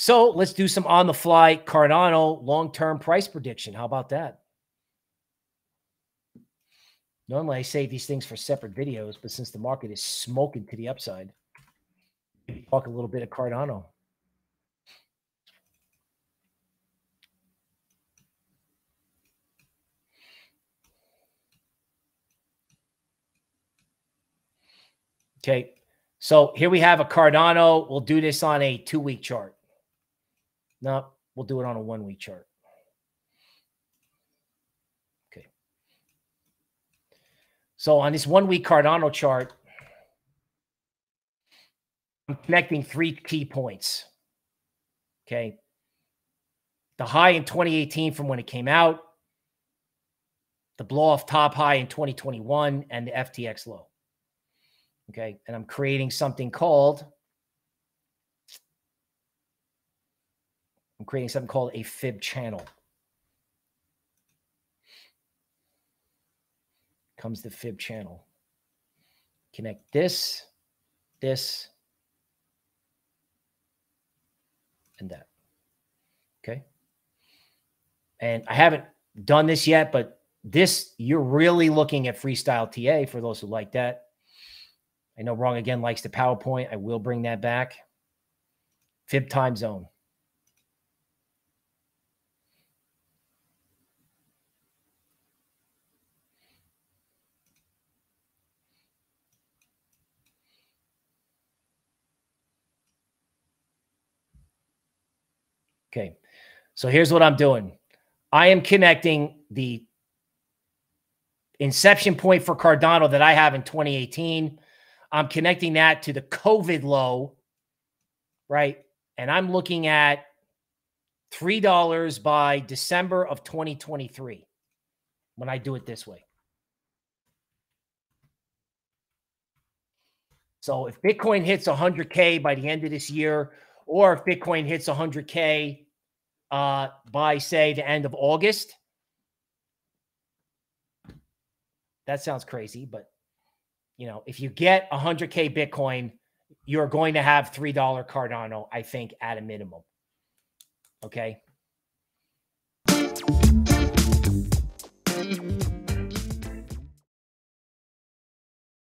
So let's do some on the fly Cardano long term price prediction. How about that? Normally I save these things for separate videos, but since the market is smoking to the upside, talk a little bit of Cardano. Okay. So here we have a Cardano. We'll do this on a two week chart. No, we'll do it on a one week chart. Okay. So on this one week Cardano chart, I'm connecting three key points. Okay. The high in 2018 from when it came out, the blow off top high in 2021, and the FTX low. Okay. And I'm creating something called, creating something called a fib channel. Comes the fib channel. Connect this, this, and that. Okay. And I haven't done this yet, but this, you're really looking at freestyle TA for those who like that. I know Wrong Again likes the PowerPoint. I will bring that back. Fib time zone. Okay. So here's what I'm doing. I am connecting the inception point for Cardano that I have in 2018 I'm connecting that to the COVID low, right? And I'm looking at $3 by December of 2023 when I do it this way. So if Bitcoin hits 100K by the end of this year, or if Bitcoin hits 100K uh, by, say, the end of August, that sounds crazy, but you know, if you get 100K Bitcoin, you're going to have $3 Cardano, I think, at a minimum. Okay.